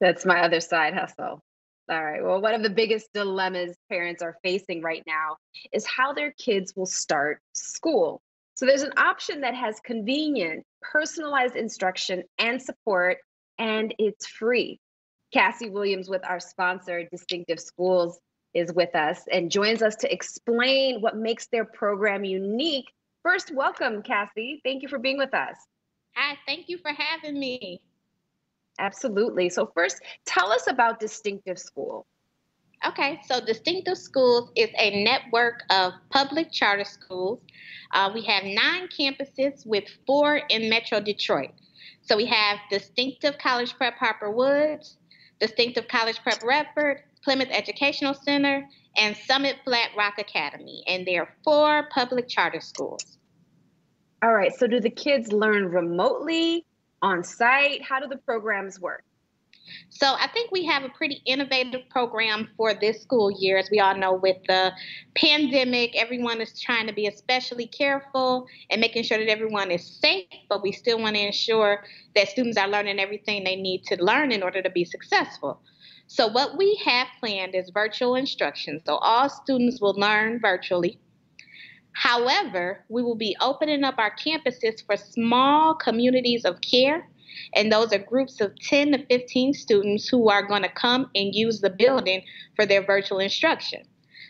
That's my other side hustle. All right. Well, one of the biggest dilemmas parents are facing right now is how their kids will start school. So there's an option that has convenient, personalized instruction and support, and it's free. Cassie Williams with our sponsor, Distinctive Schools, is with us and joins us to explain what makes their program unique. First, welcome, Cassie. Thank you for being with us. Hi, thank you for having me. Absolutely. So, first, tell us about Distinctive School. Okay, so Distinctive Schools is a network of public charter schools. Uh, we have nine campuses with four in Metro Detroit. So we have Distinctive College Prep Harper Woods, Distinctive College Prep Redford, Plymouth Educational Center, and Summit Flat Rock Academy. And there are four public charter schools. All right, so do the kids learn remotely, on site? How do the programs work? So I think we have a pretty innovative program for this school year. As we all know, with the pandemic, everyone is trying to be especially careful and making sure that everyone is safe, but we still want to ensure that students are learning everything they need to learn in order to be successful. So what we have planned is virtual instruction. So all students will learn virtually. However, we will be opening up our campuses for small communities of care and those are groups of 10 to 15 students who are going to come and use the building for their virtual instruction.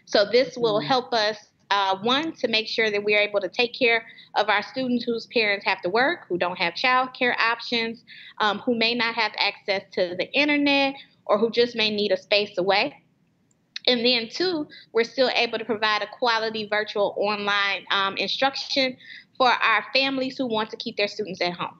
So this will mm-hmm. help us, uh, one, to make sure that we are able to take care of our students whose parents have to work, who don't have child care options, um, who may not have access to the internet, or who just may need a space away. And then, two, we're still able to provide a quality virtual online um, instruction for our families who want to keep their students at home.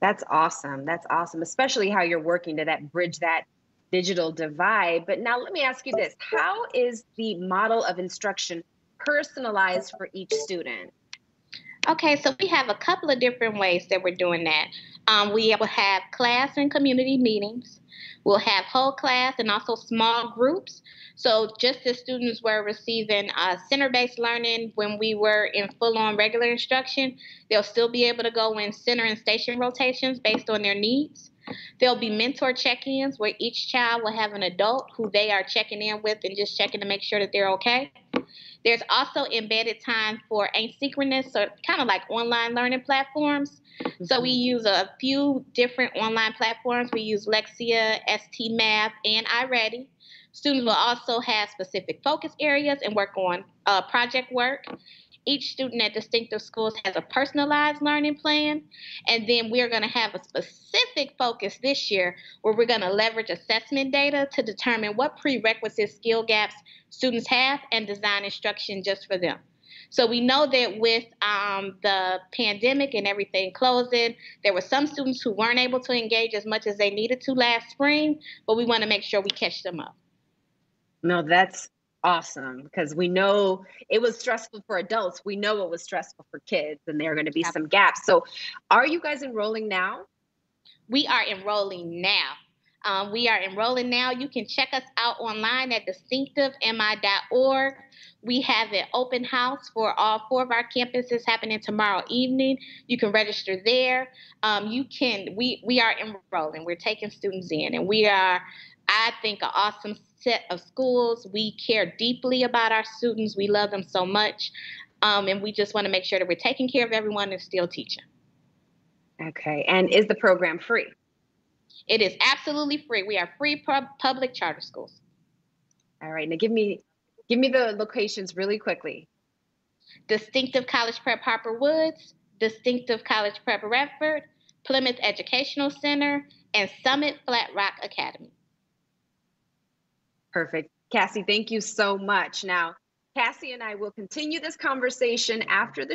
That's awesome. That's awesome, especially how you're working to that bridge that digital divide. But now let me ask you this How is the model of instruction personalized for each student? Okay, so we have a couple of different ways that we're doing that. Um, we will have class and community meetings. We'll have whole class and also small groups. So just as students were receiving uh, center-based learning when we were in full-on regular instruction, they'll still be able to go in center and station rotations based on their needs. There'll be mentor check-ins where each child will have an adult who they are checking in with and just checking to make sure that they're okay. There's also embedded time for asynchronous, or kind of like online learning platforms. Mm-hmm. So we use a few different online platforms. We use Lexia, ST Math, and iReady. Students will also have specific focus areas and work on uh, project work. Each student at Distinctive Schools has a personalized learning plan. And then we're going to have a specific focus this year where we're going to leverage assessment data to determine what prerequisite skill gaps students have and design instruction just for them. So we know that with um, the pandemic and everything closing, there were some students who weren't able to engage as much as they needed to last spring, but we want to make sure we catch them up. No, that's awesome because we know it was stressful for adults. We know it was stressful for kids, and there are going to be some gaps. So, are you guys enrolling now? We are enrolling now. Um, we are enrolling now. You can check us out online at distinctivemi.org. We have an open house for all four of our campuses happening tomorrow evening. You can register there. Um, you can. We we are enrolling. We're taking students in, and we are I think, an awesome set of schools. We care deeply about our students. We love them so much. Um, and we just want to make sure that we're taking care of everyone and still teaching. Okay. And is the program free? It is absolutely free. We are free public charter schools. All right. Now give me give me the locations really quickly. Distinctive College Prep Harper Woods, Distinctive College Prep Redford, Plymouth Educational Center, and Summit Flat Rock Academy. Perfect. Cassie, thank you so much. Now, Cassie and I will continue this conversation after the